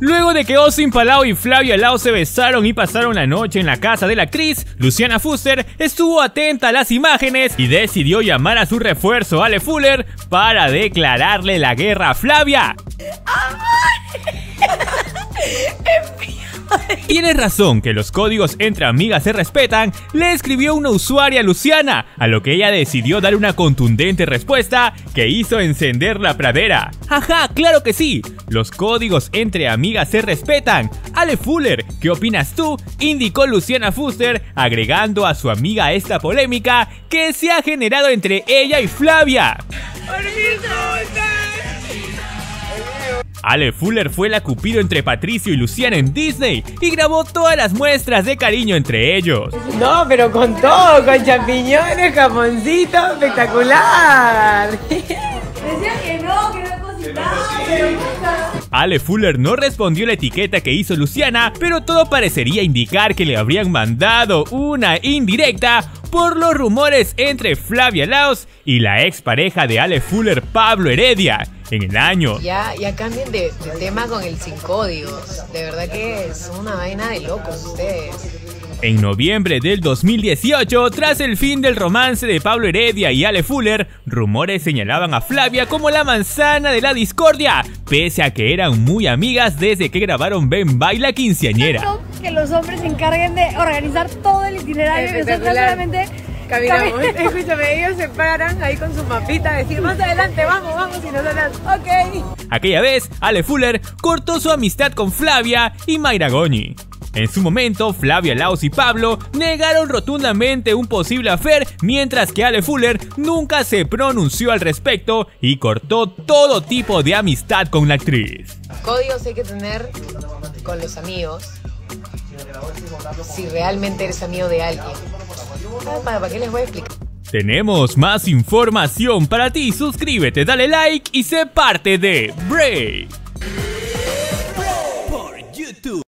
Luego de que Osin Palau y Flavia Lau se besaron y pasaron la noche en la casa de la actriz, Luciana Fuster estuvo atenta a las imágenes y decidió llamar a su refuerzo Ale Fuller para declararle la guerra a Flavia. Tienes razón que los códigos entre amigas se respetan, le escribió una usuaria Luciana, a lo que ella decidió dar una contundente respuesta que hizo encender la pradera. Ajá, claro que sí, los códigos entre amigas se respetan. Ale Fuller, ¿qué opinas tú? indicó Luciana Fuster, agregando a su amiga esta polémica que se ha generado entre ella y Flavia. Ale Fuller fue la cupido entre Patricio y Luciana en Disney y grabó todas las muestras de cariño entre ellos. No, pero con todo, con champiñones, jamoncito, espectacular. Decía que no, que no cocinaba, pero nunca. Ale Fuller no respondió la etiqueta que hizo Luciana, pero todo parecería indicar que le habrían mandado una indirecta por los rumores entre Flavia Laos y la expareja de Ale Fuller, Pablo Heredia, en el año Ya, ya cambien de, de tema con el sin códigos. De verdad que es una vaina de locos ustedes. En noviembre del 2018, tras el fin del romance de Pablo Heredia y Ale Fuller, rumores señalaban a Flavia como la manzana de la discordia, pese a que eran muy amigas desde que grabaron Ben Baila Quinceañera. Que los hombres se encarguen de organizar todo el itinerario y nosotros Espectacular. solamente Caminamos, escúchame, ellos se paran ahí con su mapita, decir más adelante, vamos, vamos, y nosotras, ok. Aquella vez, Ale Fuller cortó su amistad con Flavia y Mayra Goñi. En su momento, Flavia Laos y Pablo negaron rotundamente un posible affair, mientras que Ale Fuller nunca se pronunció al respecto y cortó todo tipo de amistad con la actriz. Códigos hay que tener con los amigos. Si realmente eres amigo de alguien. Tenemos más información para ti, suscríbete, dale like y sé parte de Break.